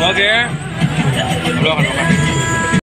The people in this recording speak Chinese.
OK，不要喊了。